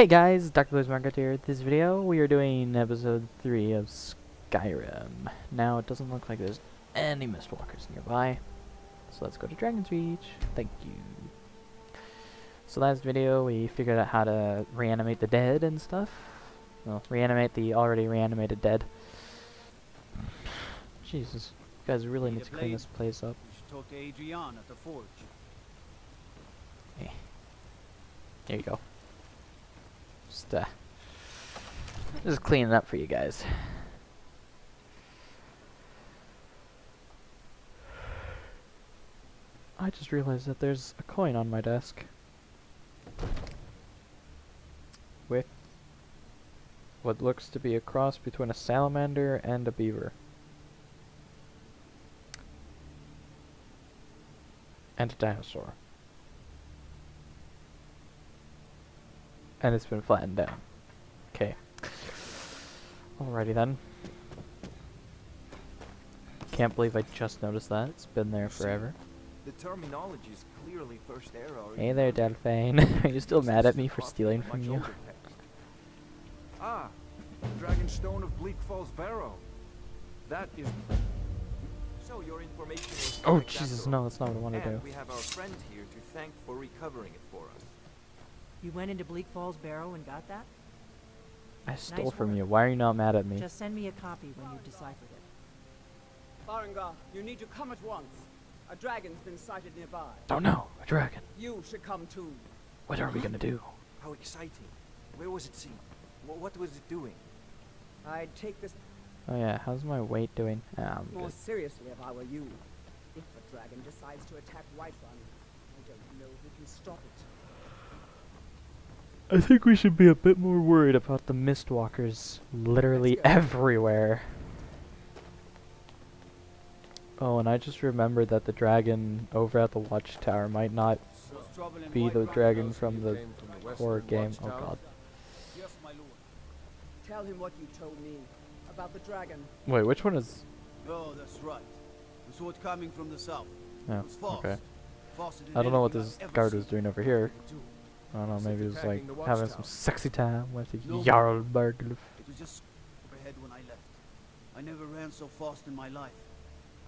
Hey guys, Dr. Blues Market here. This video, we are doing episode 3 of Skyrim. Now, it doesn't look like there's any Mistwalkers nearby. So let's go to Dragon's Reach. Thank you. So last video, we figured out how to reanimate the dead and stuff. Well, reanimate the already reanimated dead. Jesus, you guys really need to clean this place up. You should talk to Adrian at the forge. There you go. Just, uh, just cleaning up for you guys. I just realized that there's a coin on my desk. With what looks to be a cross between a salamander and a beaver. And a dinosaur. And it's been flattened down. Okay. Alrighty then. Can't believe I just noticed that. It's been there forever. The terminology is clearly first era. Hey there, Delphine. Are you still mad at me for stealing from you? Ah, Dragonstone of Bleak Falls Barrow. That is. So your information is Oh, Jesus, no, that's not what I want to do. we have our friend here to thank for recovering it for us. You went into Bleak Falls Barrow and got that? I stole Nice from work. you. Why are you not mad at me? Just send me a copy when you've deciphered it. Farengar, you need to come at once. A dragon's been sighted nearby. Don't know. A dragon. You should come too. What are we gonna do? How exciting! Where was it seen? Wh- what was it doing? I'd take this Oh yeah, how's my weight doing? Ah, I'm more good. seriously if I were you. If a dragon decides to attack Whiterun, I don't know who can stop it. I think we should be a bit more worried about the Mistwalkers literally everywhere. Oh, and I just remembered that the dragon over at the watchtower might not What's trouble in be the dragon from the horror game. Oh god. Yes, my lord. Tell him what you told me about the dragon. Wait, which one is... Oh, that's right. The sword coming from the south. Oh, was fast. okay. I don't know what this guard was doing over here. It do. I don't know, Is maybe it was like attacking the having some sexy time with the No. Jarl Balgruuf. It was just overhead when I left. I never ran so fast in my life.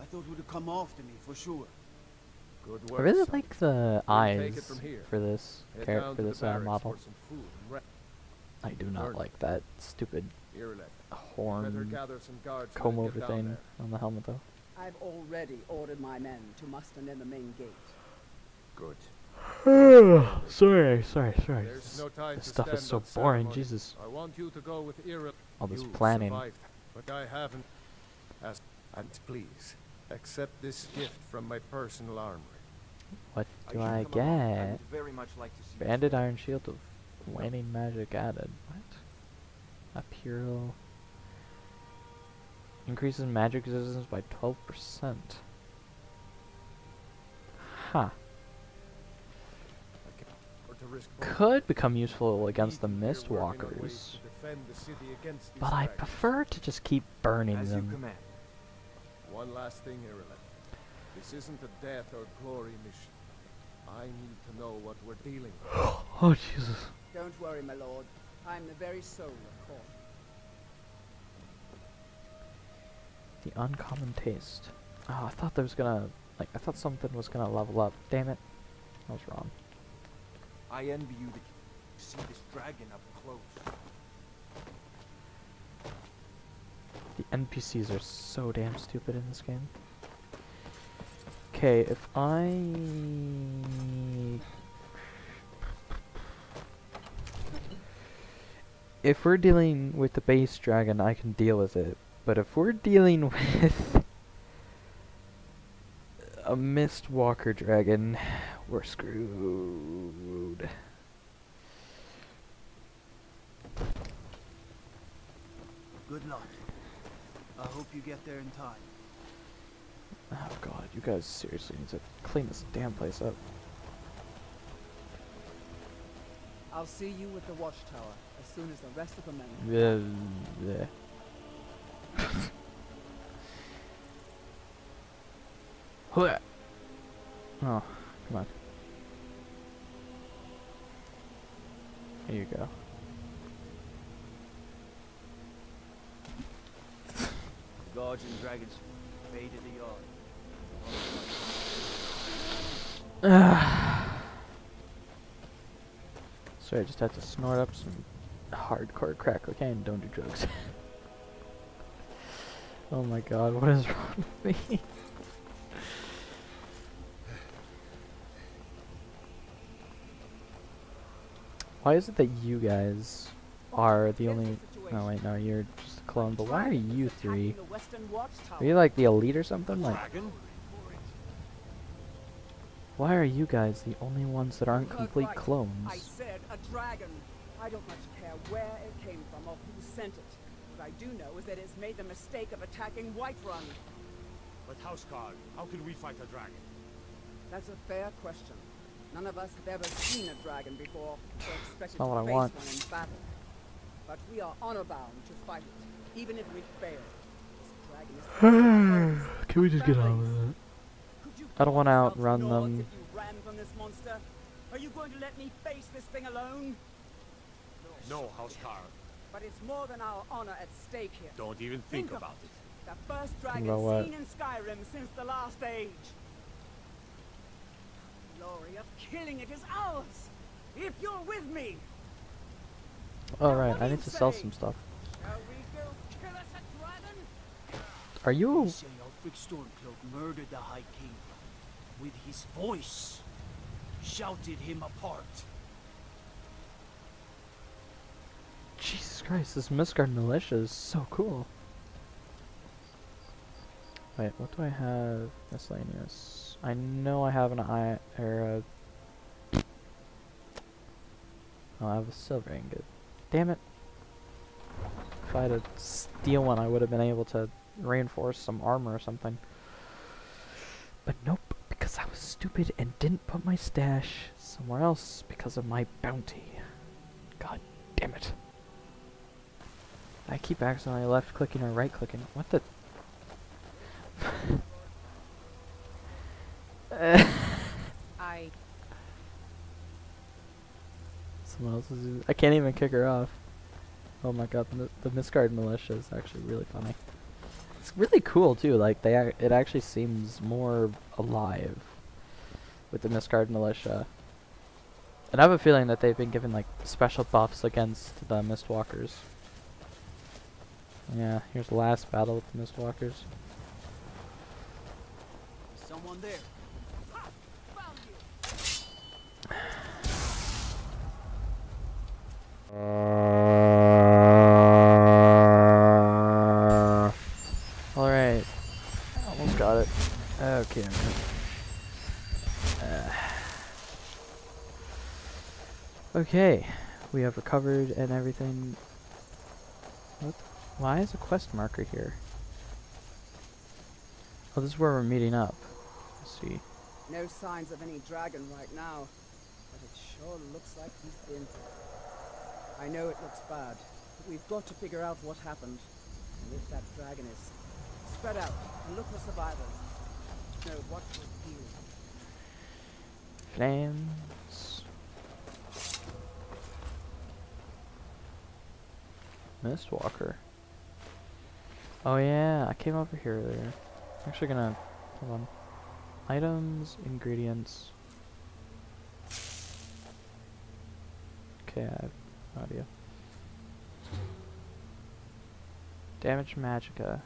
I thought it would have come after me for sure. Good I work. really son. like the We'll eyes for this Head char- down for this uh, model. for some food and rest. I do not Burn. like that stupid Irileth. Better horn gather some guards comb we over thing there. on the helmet though. I've already ordered my men to muster near the main gate. Good. sorry, sorry, sorry. This, no this stuff is so boring, ceremony. Jesus. I want you to go with Irileth. All this You planning. survived, but I haven't. As and please accept this gift from my personal armory. What do I. I get? would very much like to see Banded iron shield of waning magic added. What? A pure increases magic resistance by twelve percent. Huh. Or to risk both. Could become useful against the Even if you're working on ways Mistwalkers, to defend the city against these but I prefer to just keep burning them. One last thing, Irileth. This isn't a death or glory mission. I need to know what we're dealing with. Oh Jesus! Don't worry, my lord. I'm the very soul of caution. The uncommon taste. Oh, I thought there was gonna like I thought something was gonna level up. Damn it! I was wrong. I envy you you see this dragon up close. The NPCs are so damn stupid in this game. Okay, if I if we're dealing with the base dragon, I can deal with it. But if we're dealing with a Mistwalker dragon, we're screwed. Good luck. I hope you get there in time. Oh god, you guys seriously need to clean this damn place up. I'll see you at the watchtower as soon as the rest of the men. Yeah, yeah. Oh, come on. Here you go. Guards and dragons invaded the yard. Sorry, I just had to snort up some hardcore crack cocaine. Don't do drugs. oh my god, what is wrong with me? Why is it that you guys are the only... situation. Oh, no, wait, no, you're just a clone. But why are you three? the western watchtower. Are you like the elite or something? Like, why are you guys the only ones that aren't complete clones? I said a dragon. I don't much care where it came from or who sent it. What I do know is that it's made the mistake of attacking Whiterun. But Housecarl, how can we fight a dragon? That's a fair question. None of us have ever seen a dragon before, so expected not to what I face want. one in battle. But we are honor bound to fight it, even if we fail. This dragon is Can we just get on with it? I don't wanna outrun them. Ran from this monster? Are you going to let me face this thing alone? No, Housecarl. But it's more than our honor at stake here. Don't even think, Think about it. The first dragon what? seen in Skyrim since the last age. Glory of killing it is ours. If you're with me, Alright, I need you to sell some stuff. shall we go kill us a dragon? Are you... Say Ulfric Stormcloak murdered the High King. With his voice. Shouted him apart. Jesus Christ, this Misgard militia is so cool. Wait, what do I have? Miscellaneous. I know I have an eye or a. Oh, I have a silver ingot. Damn it! If I had a steal one, I would have been able to reinforce some armor or something. But nope, because I was stupid and didn't put my stash somewhere else because of my bounty. God damn it. I keep accidentally left clicking or right clicking. What the? I Someone else is. I can't even kick her off. Oh my god, the, the Misgard militia is actually really funny. It's really cool too. Like they, it actually seems more alive with the Misgard militia. And I have a feeling that they've been given like special buffs against the Mistwalkers. Yeah, here's the last battle with the Mistwalkers. Is someone there? Okay. Uh, okay. We have recovered and everything. What? Why is a quest marker here? Oh, this is where we're meeting up. Let's see. No signs of any dragon right now, but it sure looks like he's been. I know it looks bad, but we've got to figure out what happened. And if that dragon is spread out and look for survivors. Know what heal. Flames. Mistwalker. Oh yeah, I came over here earlier. I'm actually gonna hold on. Items, ingredients. Okay, I have no idea. Damage magicka.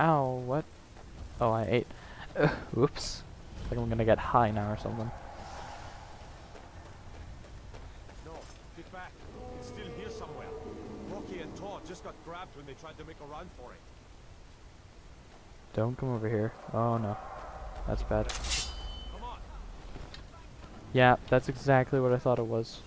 Ow, what? Oh, I ate. Ugh, whoops. Like I'm gonna get high now or something. No, get back. It's still here somewhere. Hroki and Todd just got grabbed when they tried to make a run for it. Don't come over here. Oh no. That's bad. Come on. Yeah, that's exactly what I thought it was.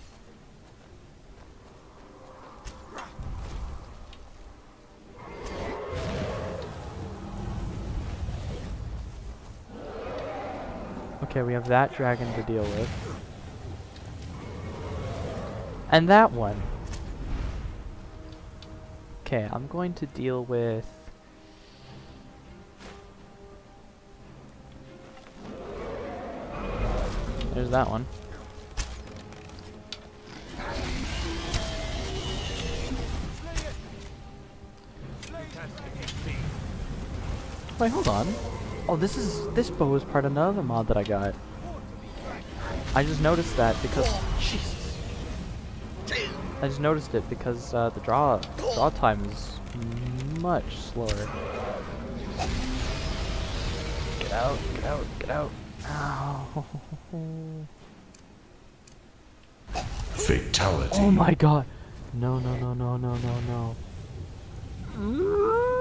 Okay, we have that dragon to deal with. And that one. Okay, I'm going to deal with... There's that one. Wait, hold on. Oh, this is this bow is part of another mod that I got. I just noticed that because Jesus. I just noticed it because uh, the draw draw time is much slower. Get out! Get out! Get out! Ow! Fatality. Oh my god! No! No! No! No! No! No! No!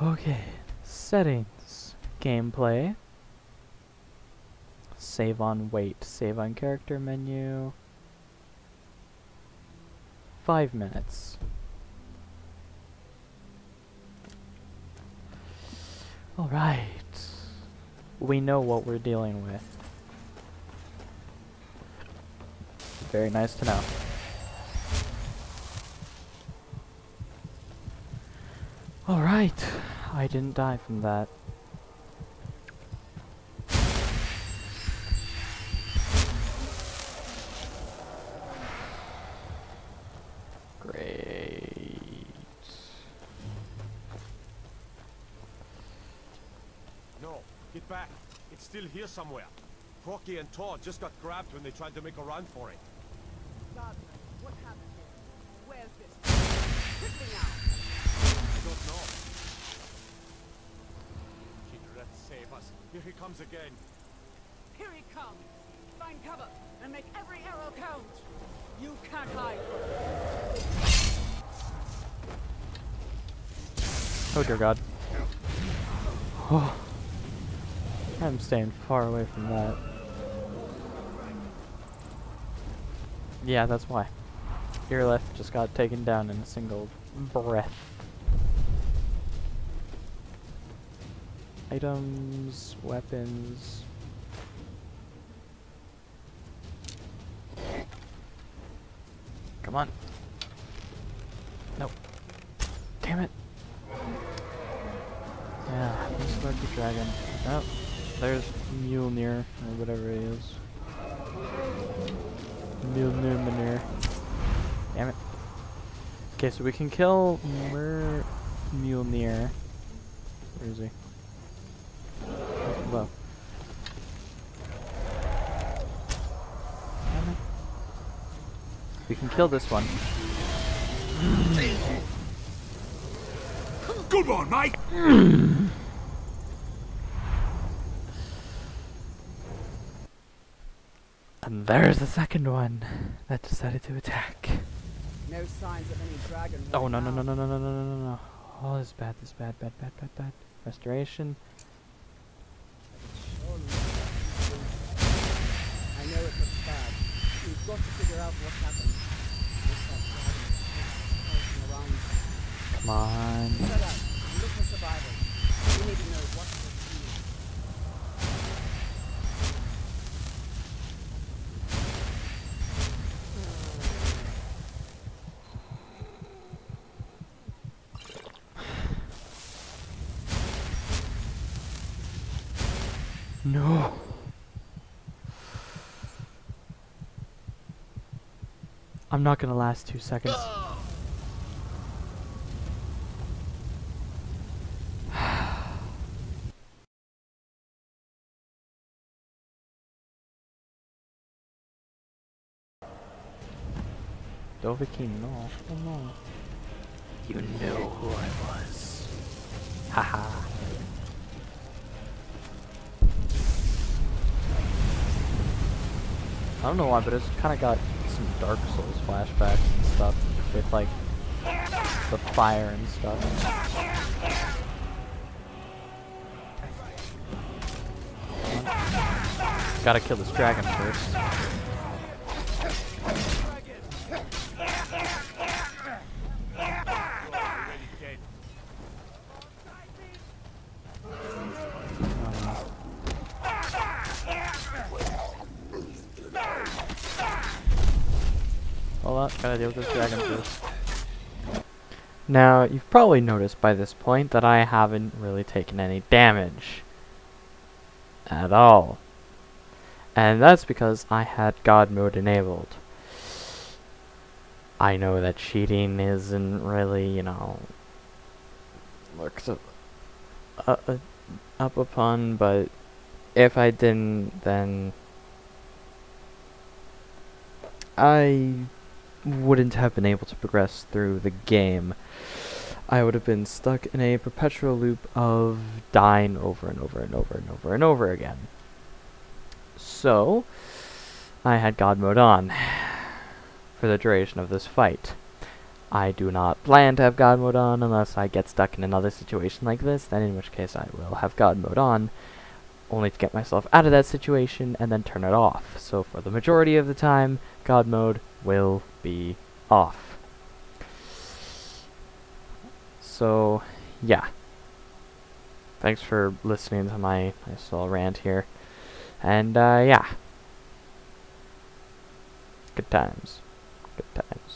Okay, settings, gameplay, save on wait, save on character menu, five minutes. Alright, we know what we're dealing with. Very nice to know. Alright, I didn't die from that. Great. No, get back. It's still here somewhere. Hroki and Todd just got grabbed when they tried to make a run for it. Gardner, what happened here? Where's this? Quickly now! I don't know. Us. Here he comes again. Here he comes! Find cover and make every arrow count! You can't hide Oh dear god. Oh. I'm staying far away from that. Yeah, that's why. Your left just got taken down in a single breath. Items, weapons. Come on. Nope. Damn it. Yeah, let's start the dragon. Oh, there's Mjolnir, or whatever it is. Mjolnir Manir. Damn it. Okay, so we can kill Mer Mjolnir. Where is he? Oh, Low. Damn it. We can kill this one. Good one, mate. And there's the second one that decided to attack. No signs of any dragon. Oh right no no no no no no no no no! Oh, this is bad. This is bad. Bad bad bad bad. Restoration. Sure looks like he's been- I know it looks bad. We've got to figure out what happened. What's that dragon is pulsing around? Come on. Look for survivors. We need to know what I'm not gonna last two seconds. Dovahkiin, no. Oh no. You know who I was. Haha. I don't know why, but it's kind of got some Dark Souls flashbacks and stuff with like the fire and stuff. Gotta kill this dragon first. Deal with this dragon first. Now, you've probably noticed by this point that I haven't really taken any damage. At all. And that's because I had God mode enabled. I know that cheating isn't really, you know, looked up, uh, uh, up upon, but if I didn't, then I wouldn't have been able to progress through the game. I would have been stuck in a perpetual loop of dying over and over and over and over and over again. So, I had God mode on for the duration of this fight. I do not plan to have God mode on unless I get stuck in another situation like this, then in which case I will have God mode on, only to get myself out of that situation and then turn it off. So for the majority of the time, God mode will be off. So, yeah. Thanks for listening to my little rant here. And, uh, yeah. Good times. Good times.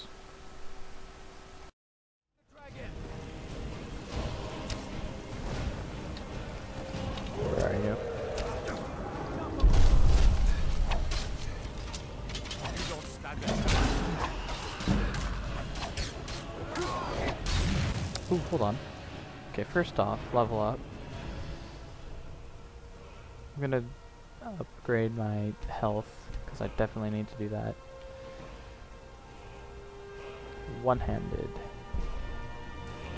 Hold on. Okay, first off, level up. I'm gonna upgrade my health, because I definitely need to do that. One-handed.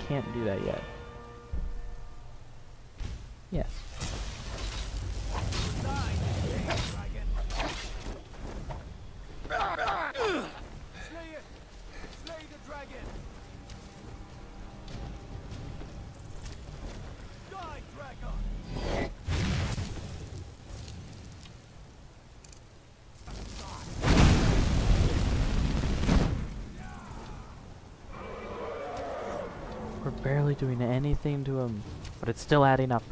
Can't do that yet. We're barely doing anything to him, but it's still adding up.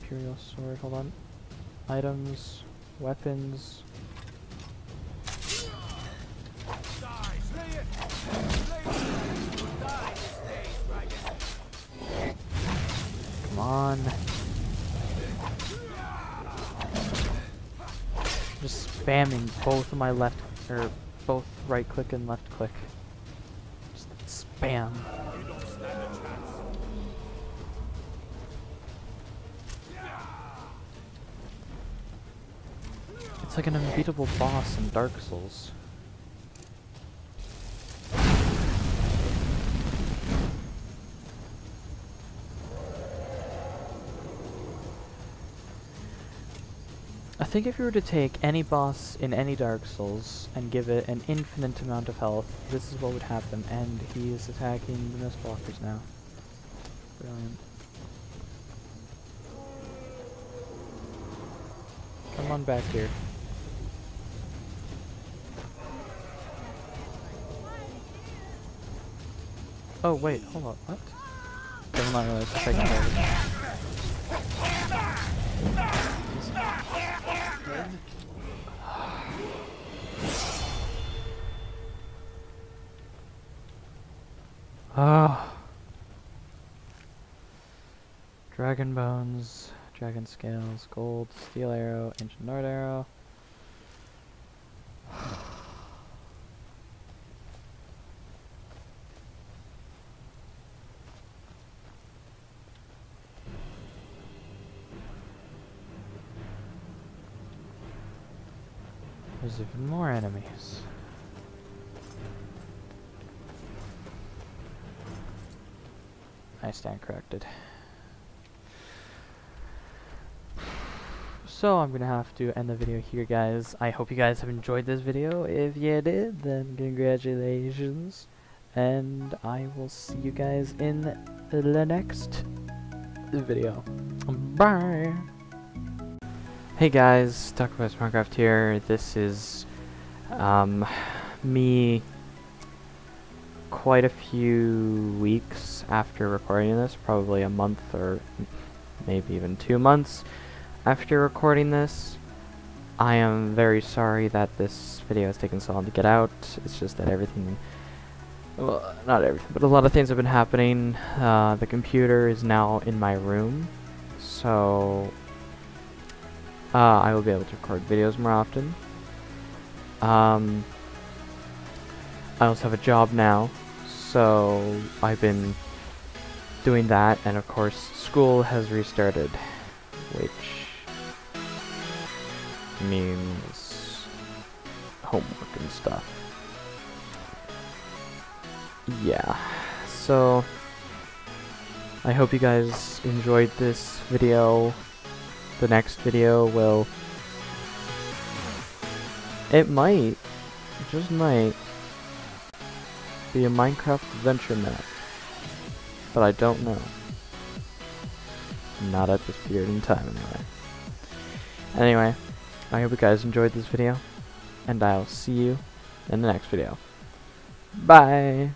Imperial sword, hold on. Items, weapons. On. Just spamming both of my left, or both right click and left click. Just spam. It's like an unbeatable boss in Dark Souls. Think if you were to take any boss in any Dark Souls and give it an infinite amount of health, this is what would happen, and he is attacking the Mistwalkers now. Brilliant. Come on back here. Oh wait, hold up, what? Never mind, it's a second target. Ah. Dragon bones, dragon scales, gold, steel arrow, ancient nord arrow. There's even more enemies. I stand corrected. So I'm gonna have to end the video here guys. I hope you guys have enjoyed this video. If you did, then congratulations. And I will see you guys in the next video. Bye! Hey guys, Talk About Minecraft here. This is um, me quite a few weeks after recording this, probably a month or maybe even two months after recording this. I am very sorry that this video has taken so long to get out. It's just that everything, well, not everything, but a lot of things have been happening. Uh, the computer is now in my room, so uh, I will be able to record videos more often. Um, I also have a job now, so I've been doing that, and of course, school has restarted, which means homework and stuff. Yeah, so I hope you guys enjoyed this video. The next video will. It might, just might, be a Minecraft adventure map. But I don't know. Not at this period in time, anyway. Anyway, I hope you guys enjoyed this video, and I'll see you in the next video. Bye!